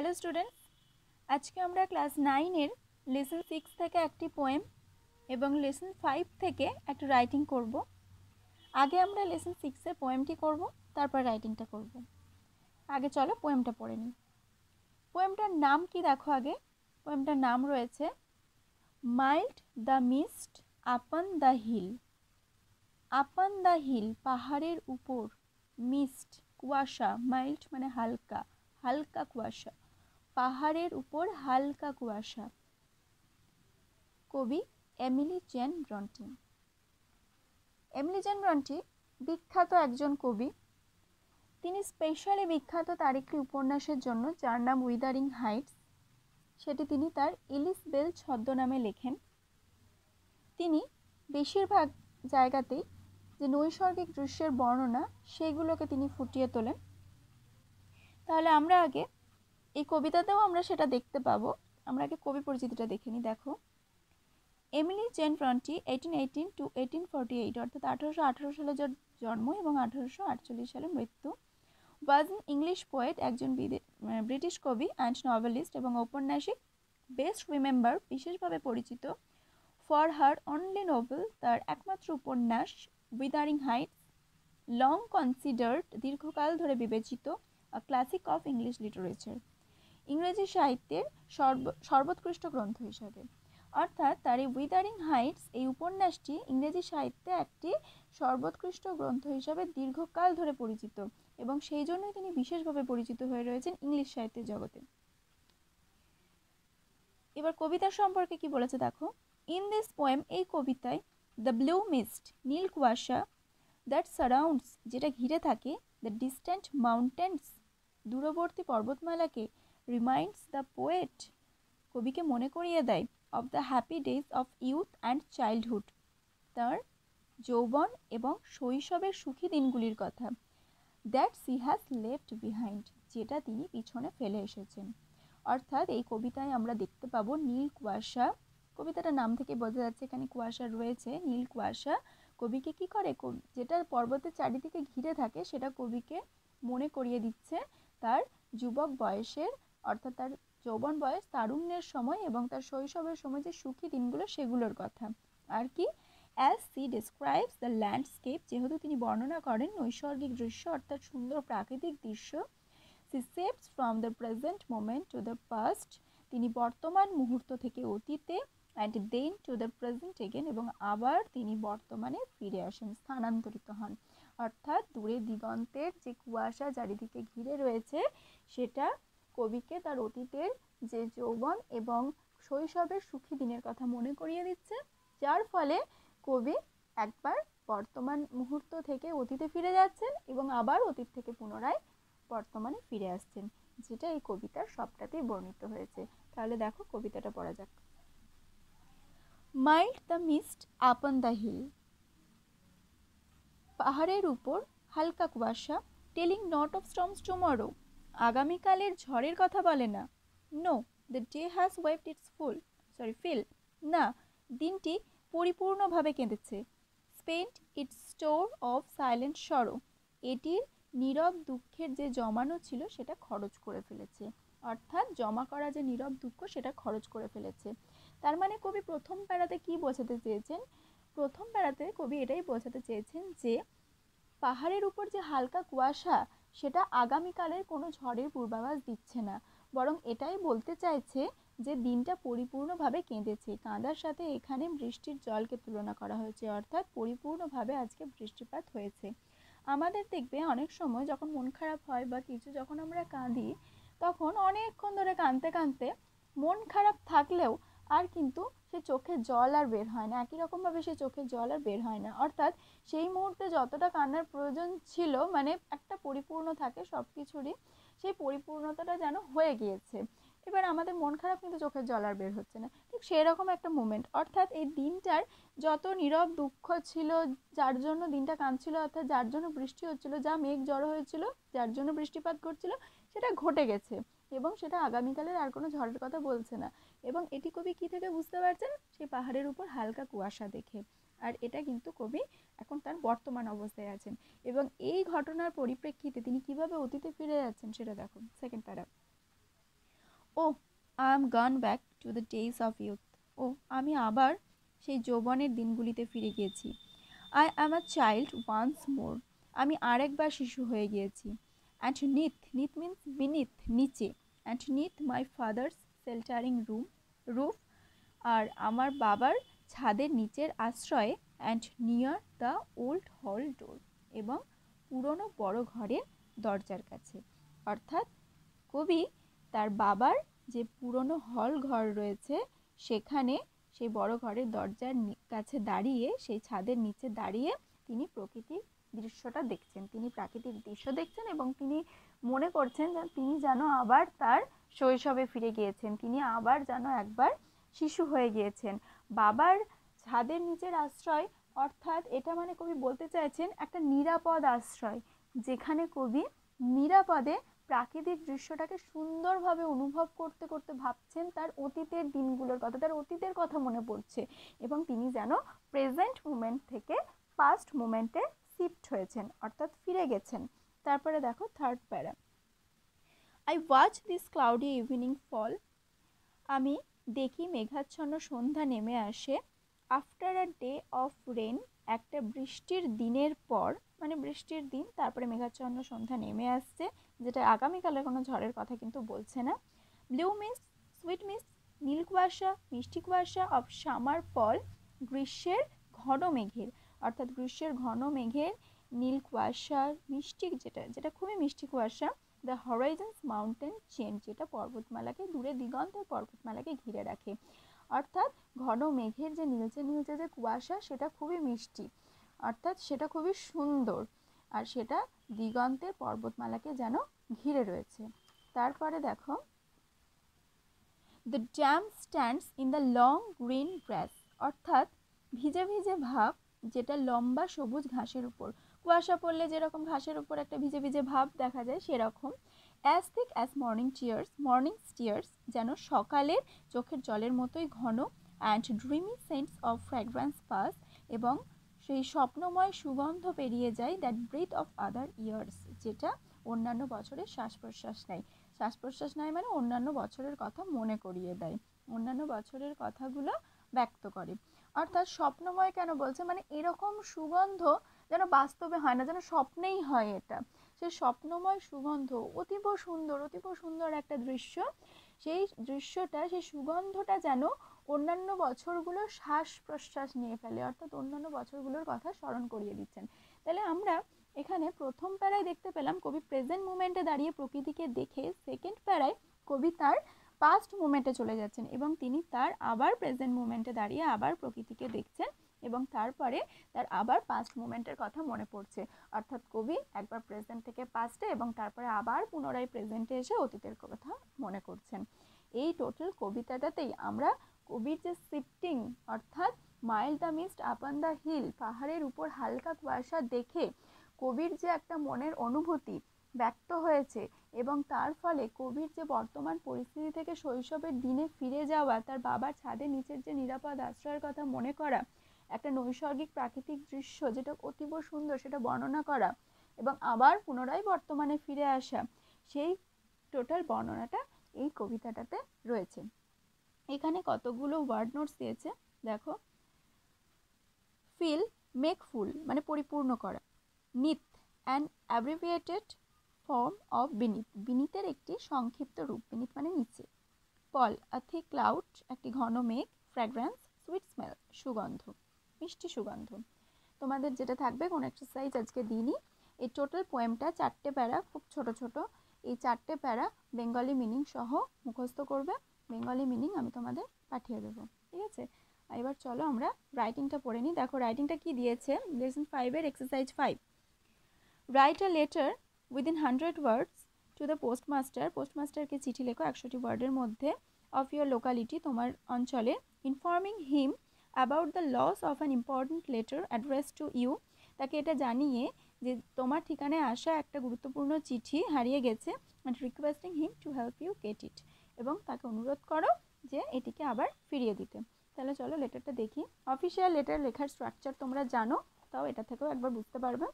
Hello students আজকে আমরা class নাইনের লেসন সিক্স থেকে একটি পোয়েম এবং লেসন ফাইভ থেকে একটা রাইটিং করব। আগে আমরা লেসন সিক্সের পোয়েমটি করব, তারপর রাইটিংটা করব। আগে চলো পোয়েমটা পড়ে নিই। পোয়েমটার নাম কি দেখো আগে? পোয়েমটার নাম রয়েছে, mild the mist upon the hill. Upon the hill, পাহাড়ের উপর, মিস্ট, কুয়াশা, মাইল্ড মানে হালকা হালকা কুয়াশা। পাহাড়ের উপর হালকা কুয়াশা। কবি Emily Jane Bronte. Emily Jane Bronte বিখ্যাত একজন কবি। তিনি স্পেশালি বিখ্যাত তার একটি উপন্যাসের জন্য, যার নাম উইদারিং হাইটস, সেটি তিনি তার ইলিস বেল ছদ্মনামে লেখেন। তিনি বেশিরভাগ জায়গাতেই যে নৈসর্গিক দৃশ্যের বর্ণনা সেইগুলোকে তিনি ফুটিয়ে তোলেন। তাহলে আমরা আগে এই কবিতাতেও আমরা সেটা দেখতে পাবো। আমরা আগে কবি পরিচিতিটা দেখে নিই, দেখো। Emily Jane Bronte eighteen eighteen to eighteen forty eight অর্থাৎ আঠারোশো আঠারো সালে জন্ম এবং আঠারোশো আটচল্লিশ সালে মৃত্যু ওয়াজ ইংলিশ পোয়েট একজন ব্রিটিশ কবি অ্যান্ড নভেলিস্ট এবং ঔপন্যাসিক বেস্ট রিমেম্বার বিশেষভাবে পরিচিত ফর হার অনলি নোবেল তার একমাত্র উপন্যাস উইদারিং হাইটস লং কনসিডার্ড দীর্ঘকাল ধরে বিবেচিত ক্লাসিক অফ ইংলিশ লিটারেচার ইংরেজি সাহিত্যের সর্ব, সর্বোৎকৃষ্ট গ্রন্থ হিসাবে। অর্থাৎ তার এই উইদারিং হাইটস এই উপন্যাসটি ইংরেজি সাহিত্যে একটি সর্বোৎকৃষ্ট গ্রন্থ হিসাবে দীর্ঘকাল ধরে পরিচিত এবং সেই জন্যই তিনি বিশেষভাবে পরিচিত হয়ে রয়েছেন ইংলিশ সাহিত্যের জগতে। এবার কবিতার সম্পর্কে কি বলেছে দেখো। ইন দিস পোয়েম এই কবিতায় দ্য ব্লু মিস্ট নীল কুয়াশা দ্যাট সারাউন্ডস যেটা ঘিরে থাকে দ্য ডিস্ট্যান্ট মাউন্টেন্স দূরবর্তী পর্বতমালাকে রিমাইন্ডস দ্য পোয়েট কবিকে মনে করিয়ে দেয় of the happy days of youth and childhood তার যৌবন এবং শৈশবের সুখী দিনগুলির কথা। That she has left behind যেটা তিনি পিছনে ফেলে এসেছেন। অর্থাৎ এই কবিতায় আমরা দেখতে পাবো নীল কুয়াশা। কবিতাটার নাম থেকে বোঝা যাচ্ছে এখানে কুয়াশা রয়েছে। নীল কুয়াশা কবিকে কি করে? যেটা পর্বতের চারিদিকে ঘিরে থাকে, সেটা কবিকে মনে করিয়ে দিচ্ছে। তার যুবক বয়সের অর্থাৎ তার যৌবন বয়স, তারুণ্যের সময় এবং তার শৈশবের সময় যে সুখী দিনগুলো সেগুলোর কথা। আর কি? As she describes the landscape যেহেতু তিনি বর্ণনা করেন নৈসর্গিক দৃশ্য অর্থাৎ সুন্দর প্রাকৃতিক দৃশ্য she saves from the present moment to the past তিনি বর্তমান মুহূর্ত থেকে অতীতে and then to the present again এবং আবার তিনি বর্তমানে ফিরে আসেন, স্থানান্তরিত হন। অর্থাৎ দূরে দিগন্তের যে কুয়াশা চারিদিকে ঘিরে রয়েছে, সেটা কবিকে তার অতীতের যে যৌবন এবং শৈশবের সুখী দিনের কথা মনে করিয়ে দিচ্ছে, যার ফলে কবি একবার বর্তমান মুহূর্ত থেকে অতীতে ফিরে যাচ্ছেন এবং আবার অতীত থেকে পুনরায় বর্তমানে ফিরে আসছেন, যেটা এই কবিতার সবটাতেই বর্ণিত হয়েছে। তাহলে দেখো কবিতাটা পড়া যাক। Mild the mist upon the hill. পাহাড়ের উপর হালকা কুয়াশা, telling not of storms tomorrow. আগামীকালের ঝড়ের কথা বলে না। No the day has waved its full sorry fill না, দিনটি পরিপূর্ণভাবে কেঁদেছে। Spent its store of silent sorrow এটির নীরব দুঃখের যে জমানো ছিল সেটা খরচ করে ফেলেছে। অর্থাৎ জমা করা যে নীরব দুঃখ সেটা খরচ করে ফেলেছে। তার মানে কবি প্রথম প্যারাতে কি বোঝাতে চেয়েছেন? প্রথম প্যারাতে কবি এটাই বোঝাতে চেয়েছেন যে, পাহাড়ের উপর যে হালকা কুয়াশা সেটা আগামীকালের কোনো ঝড়ের পূর্বাভাস দিচ্ছে না। বরং এটাই বলতে চাইছে যে, দিনটা পরিপূর্ণভাবে কেঁদেছে। কাঁদার সাথে এখানে বৃষ্টির জলকে তুলনা করা হয়েছে, অর্থাৎ পরিপূর্ণভাবে আজকে বৃষ্টিপাত হয়েছে। আমাদের দেখবে অনেক সময় যখন মন খারাপ হয় বা কিছু যখন আমরা কাঁদি, তখন অনেকক্ষণ ধরে কাঁদতে কাঁদতে মন খারাপ থাকলেও আর কিন্তু সে চোখে জল আর বের হয় না। একই রকমভাবে সে চোখের জল আর বের হয় না। অর্থাৎ সেই মুহূর্তে যতটা কান্নার প্রয়োজন ছিল মানে একটা পরিপূর্ণ থাকে সব কিছুরই সেই পরিপূর্ণতাটা যেন হয়ে গিয়েছে। এবার আমাদের মন খারাপ কিন্তু চোখের জল আর বের হচ্ছে না। ঠিক সেরকম একটা মুমেন্ট অর্থাৎ এই দিনটার যত নীরব দুঃখ ছিল, যার জন্য দিনটা কাঁদছিল, অর্থাৎ যার জন্য বৃষ্টি হচ্ছিল, যা মেঘ জড়ো হয়েছিল, যার জন্য বৃষ্টিপাত ঘটছিল, সেটা ঘটে গেছে। এবং সেটা আগামীকালের আর কোনো ঝড়ের কথা বলছে না। এবং এটি কবি কী থেকে বুঝতে পারছেন? সেই পাহাড়ের উপর হালকা কুয়াশা দেখে। আর এটা কিন্তু কবি এখন তার বর্তমান অবস্থায় আছেন। এবং এই ঘটনার পরিপ্রেক্ষিতে তিনি কীভাবে অতীতে ফিরে যাচ্ছেন সেটা দেখুন। Second para O I am gone back to the days of youth ও আমি আবার সেই যৌবনের দিনগুলিতে ফিরে গিয়েছি। I am a child once more আমি আরেকবার শিশু হয়ে গিয়েছি। And neath neath means beneath নিচে. And neath my father's sheltering room roof আর আমার বাবার ছাদের নিচের আশ্রয়ে and near the old hall door এবং পুরনো বড় ঘরের দরজার কাছে। অর্থাৎ কবি তার বাবার যে পুরনো হল ঘর রয়েছে, সেখানে সেই বড় ঘরের দরজার কাছে দাঁড়িয়ে, সেই ছাদের নিচে দাঁড়িয়ে তিনি প্রকৃতির দৃশ্যটা দেখছেন। তিনি প্রাকৃতিক দৃশ্য দেখছেন এবং তিনি মনে করছেন যে তিনি যেন আবার তার শৈশবে ফিরে গিয়েছেন। তিনি আবার যেন একবার শিশু হয়ে গিয়েছেন। বাবার ছাদের নিচের আশ্রয়, অর্থাৎ এটা মানে কবি বলতে চাইছেন একটা নিরাপদ আশ্রয়, যেখানে কবি নিরাপদে প্রাকৃতিক দৃশ্যটাকে সুন্দরভাবে অনুভব করতে করতে ভাবছেন তার অতীতের দিনগুলোর কথা, তার অতীতের কথা মনে পড়ছে এবং তিনি যেন প্রেজেন্ট মুমেন্ট থেকে পাস্ট মুমেন্টে শিফট হয়েছেন, অর্থাৎ ফিরে গেছেন। তারপরে দেখো third para I watch this cloudy evening fall আমি দেখি মেঘাচ্ছন্ন সন্ধ্যা নেমে আসে। After a day of rain একটা বৃষ্টির দিনের পর মানে বৃষ্টির দিন, তারপরে মেঘাচ্ছন্ন সন্ধ্যা নেমে আসছে, যেটা আগামীকালের কোনো ঝড়ের কথা কিন্তু বলছে না। ব্লু মিস সুইট মিস নীল কুয়াশা মিষ্টি কুয়াশা অফ সামার পল গ্রীষ্মের ঘন মেঘের। অর্থাৎ গ্রীষ্মের ঘন মেঘের নীল কুয়াশা, মিষ্টি যেটা যেটা খুবই মিষ্টি কুয়াশা দ্য হরাইজন্স মাউন্টেন চেন যেটা পর্বতমালাকে দূরে দিগন্তের পর্বতমালাকে ঘিরে রাখে। অর্থাৎ ঘন মেঘের যে নীলচে নীলচে যে কুয়াশা, সেটা খুবই মিষ্টি। অর্থাৎ সেটা খুবই সুন্দর। আর সেটা দিগন্তের পর্বতমালাকে যেন ঘিরে রয়েছে। তারপরে দেখো the damp stands in the long green grass অর্থাৎ ভিজে ভিজে ভাব যেটা লম্বা সবুজ ঘাসের উপর। কুয়াশা পড়লে যেরকম ঘাসের উপর একটা ভিজে ভিজে ভাব দেখা যায়, সেরকম। As thick as morning tears morning tears যেন সকালের চোখের জলের মতোই ঘন and dreamy scents of fragrance pass এবং সেই স্বপ্নময় সুগন্ধ পেরিয়ে যায় that breath of other years যেটা অন্যান্য বছরের শ্বাস প্রশ্বাস নেয়। শ্বাস প্রশ্বাস নেয় মানে অন্যান্য বছরের কথা মনে করিয়ে দেয়। অন্যান্য বছরের কথাগুলো ব্যক্ত করে। অর্থাৎ স্বপ্নময় কেন বলছে? মানে এরকম সুগন্ধ যেন বাস্তবে হয় না, যেন স্বপ্নেই হয় এটা। সে স্বপ্নময় সুগন্ধ, অতীব সুন্দর অতীব সুন্দর একটা দৃশ্য। সেই দৃশ্যটা, সেই সুগন্ধটা যেন অন্যান্য বছরগুলো শ্বাস প্রশ্বাস নিয়ে ফেলে, অর্থাৎ অন্যান্য বছরগুলোর কথা স্মরণ করিয়ে দিচ্ছেন। তাহলে আমরা এখানে প্রথম প্যারায় দেখতে পেলাম কবি প্রেজেন্ট মুমেন্টে দাঁড়িয়ে প্রকৃতিকে দেখে সেকেন্ড প্যারায় কবি তার পাস্ট মুমেন্টে চলে যাচ্ছেন এবং তিনি তার আবার প্রেজেন্ট মুমেন্টে দাঁড়িয়ে আবার প্রকৃতিকে দেখছেন এবং তারপরে তার আবার পাস্ট মুমেন্টের কথা মনে পড়ছে। অর্থাৎ কবি একবার প্রেজেন্ট থেকে পাস্টে এবং তারপরে আবার পুনরায় প্রেজেন্টে এসে অতীতের কথা মনে করছেন। এই টোটাল কবিতাটাতেই আমরা কবির যে শিফটিং অর্থাৎ mild the mist upon the hill পাহাড়ের উপর হালকা কুয়াশা দেখে কবির যে একটা মনের অনুভূতি ব্যক্ত হয়েছে এবং তার ফলে কবির যে বর্তমান পরিস্থিতি থেকে শৈশবের দিনে ফিরে যাওয়া, তার বাবার ছাদের নিচের যে নিরাপদ আশ্রয়ের কথা মনে করা, একটা নৈসর্গিক প্রাকৃতিক দৃশ্য যেটা অতীব সুন্দর সেটা বর্ণনা করা এবং আবার পুনরায় বর্তমানে ফিরে আসা, সেই টোটাল বর্ণনাটা এই কবিতাটাতে রয়েছে। এখানে কতগুলো ওয়ার্ড নোটস দিয়েছে, দেখো। ফিল মেক ফুল মানে পরিপূর্ণ করা। Neath and abbreviated form of beneath বিনিতের একটি সংক্ষিপ্ত রূপ বিনিত মানে নিচে। পল আ থিক ক্লাউড একটি ঘন মেঘ ফ্র্যাগ্রেন্স সুইট স্মেল সুগন্ধ, মিষ্টি সুগন্ধ। তোমাদের যেটা থাকবে, কোনো এক্সারসাইজ আজকে দিইনি। এই টোটাল পোয়েমটা চারটে প্যারা, খুব ছোট ছোট। এই চারটে প্যারা বেঙ্গলি মিনিং সহ মুখস্থ করবে। বেঙ্গলি মিনিং আমি তোমাদের পাঠিয়ে দেবো, ঠিক আছে? এবার চলো আমরা রাইটিংটা পড়ে নিই। দেখো রাইটিংটা কি দিয়েছে? লেসন ফাইভের exercise five write a letter within hundred words to the postmaster পোস্টমাস্টারকে চিঠি লেখো একশোটি ওয়ার্ডের মধ্যে অফ ইউর লোকালিটি তোমার অঞ্চলে informing him about the loss of an important letter address to you তাকে এটা জানিয়ে যে তোমার ঠিকানায় আসা একটা গুরুত্বপূর্ণ চিঠি হারিয়ে গেছে and requesting him to help you get it এবং তাকে অনুরোধ করো যে এটিকে আবার ফিরিয়ে দিতে। তাহলে চলো লেটারটা দেখি। অফিসিয়াল লেটার লেখার স্ট্রাকচার তোমরা জানো, তাও এটা থেকেও একবার বুঝতে পারবে।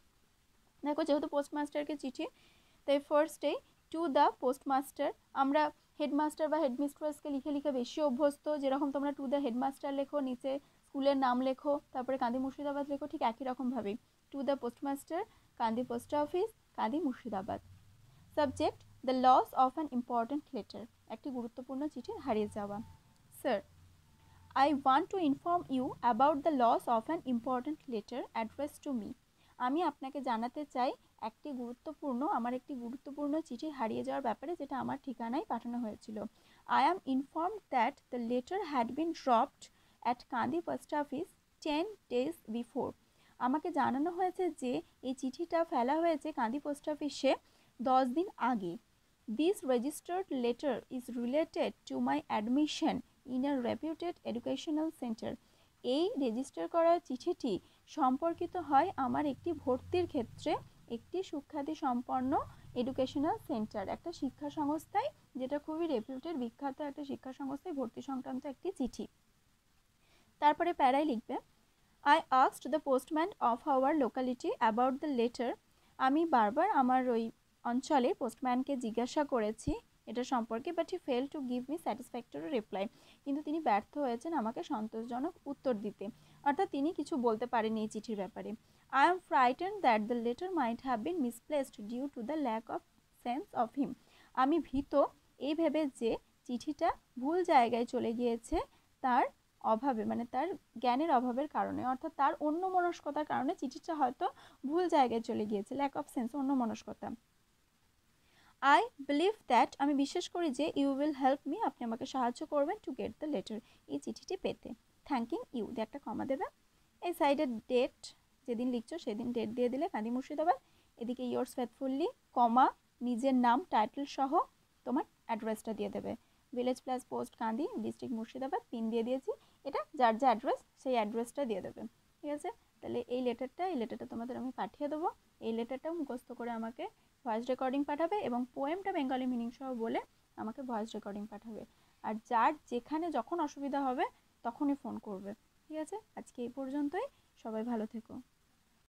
দেখো যেহেতু পোস্টমাস্টারকে চিঠি, তাই ফার্স্টে টু দ্য পোস্টমাস্টার আমরা হেডমাস্টার বা হেডমিস্ট্রেসকে লিখে লিখে বেশি অভ্যস্ত, যেরকম তোমরা টু দ্য হেডমাস্টার লেখো, নিচে স্কুলের নাম লেখো, তারপরে কান্দি মুর্শিদাবাদ লেখো, ঠিক একই রকমভাবেই to the postmaster Kandi post office Kandi Murshidabad. Subject the loss of an important letter একটি গুরুত্বপূর্ণ চিঠির হারিয়ে যাওয়া। Sir I want to inform you about the loss of an important letter address to me আমি আপনাকে জানাতে চাই, একটি গুরুত্বপূর্ণ, আমার একটি গুরুত্বপূর্ণ চিঠি হারিয়ে যাওয়ার ব্যাপারে যেটা আমার ঠিকানায় পাঠানো হয়েছিল। I am inform that the letter had been dropped at Kandi post office ten days before আমাকে জানানো হয়েছে যে, এই চিঠিটা ফেলা হয়েছে কান্দি পোস্ট অফিসে দশ দিন আগে। This registered letter is related to my admission in a reputed educational centre এই রেজিস্টার করা চিঠিটি সম্পর্কিত হয় আমার একটি ভর্তির ক্ষেত্রে, একটি সুখ্যাতি সম্পন্ন এডুকেশনাল সেন্টার একটা শিক্ষা সংস্থায়, যেটা খুবই রেপিউটেড বিখ্যাত একটা শিক্ষা সংস্থায় ভর্তি সংক্রান্ত একটি চিঠি। তারপরে প্যারায় লিখবে I asked the postman of our locality about the letter আমি বারবার আমার ওই অঞ্চলের পোস্টম্যানকে জিজ্ঞাসা করেছি এটা সম্পর্কে but he fail to give me satisfactory reply কিন্তু তিনি ব্যর্থ হয়েছেন আমাকে সন্তোষজনক উত্তর দিতে। অর্থাৎ তিনি কিছু বলতে পারেনি এই চিঠির ব্যাপারে। I am frighten that the letter might have been misplaced due to the lack of sense of him আমি ভীত এই ভেবে যে চিঠিটা ভুল জায়গায় চলে গিয়েছে তার অভাবে মানে তার জ্ঞানের অভাবের কারণে। অর্থাৎ তার অন্য মনস্কতার কারণে চিঠিটা হয়তো ভুল জায়গায় চলে গিয়েছে ল্যাক অফ সেন্স অন্য মনস্কতা আই বিলিভ দ্যাট আমি বিশ্বাস করি যে ইউ উইল হেল্প মি আপনি আমাকে সাহায্য করবেন টু গেট দ্য লেটার এই চিঠিটি পেতে। থ্যাঙ্কিং ইউ দিয়ে একটা কমা দেবে এই সাইডের ডেট যেদিন লিখছো সেদিন ডেট দিয়ে দিলে কাঁদি মুর্শিদাবাদ। এদিকে ইয়োর্স ফেথফুল্লি কমা নিজের নাম টাইটেল সহ তোমার অ্যাড্রেসটা দিয়ে দেবে। Village plus post Kandi district Murshidabad pin দিয়ে দিয়েছি। এটা যার যা অ্যাড্রেস সেই অ্যাড্রেসটা দিয়ে দেবে। ঠিক আছে? তাহলে এই লেটারটা এই লেটারটা তোমাদের আমি পাঠিয়ে দেবো। এই লেটারটাও মুখস্থ করে আমাকে ভয়েস রেকর্ডিং পাঠাবে এবং পোয়েমটা বেঙ্গলি মিনিং সহ বলে আমাকে ভয়েস রেকর্ডিং পাঠাবে। আর যার যেখানে যখন অসুবিধা হবে, তখনই ফোন করবে। ঠিক আছে? আজকে এই পর্যন্তই। সবাই ভালো থেকো।